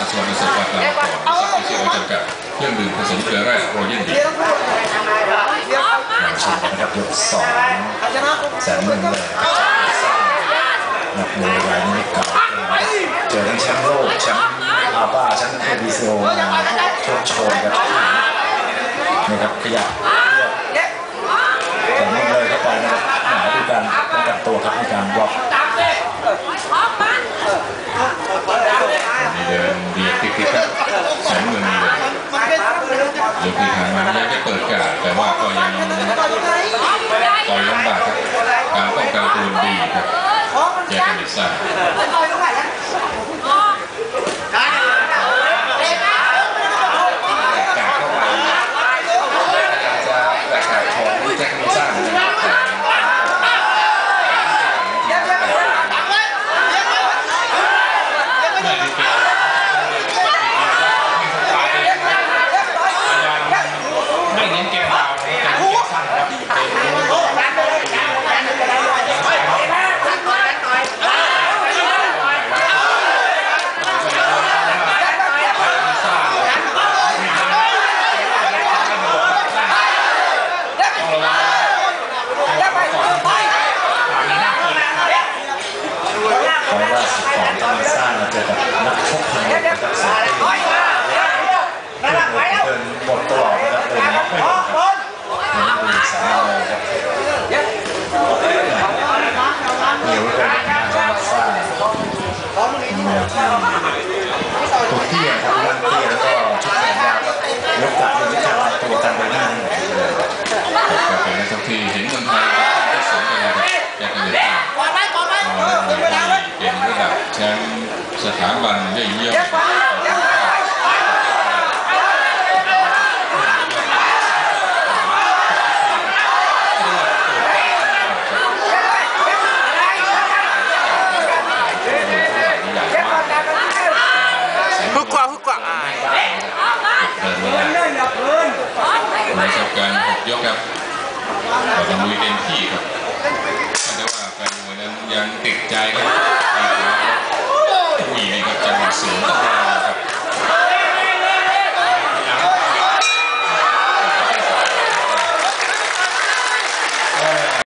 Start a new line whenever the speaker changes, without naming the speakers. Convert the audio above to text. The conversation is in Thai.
สัส่วรผสมปลากรายก่อนสับที่โอจำกัดเครื่องดื่
มผสมเกลือแร่โปรยนดีนำชนะครับยกสองแสนหนึ่งเลนักมวยรายนี้เก่าเจอทั้งแชมป์โลกแชมป์อาบ้าแชมป์เทบิโซชกโชนกันนะครับขยับแต่ไม่เลยเข้าไปนะครับหมายถึงการต้องกัดตัวครับในการบล็อก
สองเมืองมีเลยยกที่ผ่านมายังจะเปิดกาดแต่ว่าก็ยังต่อยลำบากครับการป้องกันตัวดีครับแยกกันไม่ทราบ
กาดเข้าไปพยายามจะแตกกาดของแจ็คมิซ่านะครับแต่
ไม่ได้เก่งไม่เน้นเกมยาวแต่เกมสั้นครับต้องระวัง
เพราะว่าสุดของแจ็คมิซ่ามาเจอกับนักชกคนนี้นะครับเสียตีเดินหมดตลอดนะครับเดินน็อกไม่หมดครับนี่ดูสามเลยครับเหนียวเป็นแจ็คมิซ่าเหนียวที่ตัวเตี้ยครับร่างเตี้ยแล้วก็ชุดแขนยาวครับยกกลับยังไม่ทันลายตัวกันไปหน้านี่เลย
ก็เป็นนักชกที่เห็นเมืองไทยก็สนใจครับแยกกันเลยเป็นระดับแชมป์ สถาบันได้เยี่ยม
ฮึกกว่าฮึกกว่าอาย
เดินไม่ได้ในสการหกยกครับเราจะลุยเต็มที่ครับแต่ว่าแฟนมวยนั้นยังติดใจครับ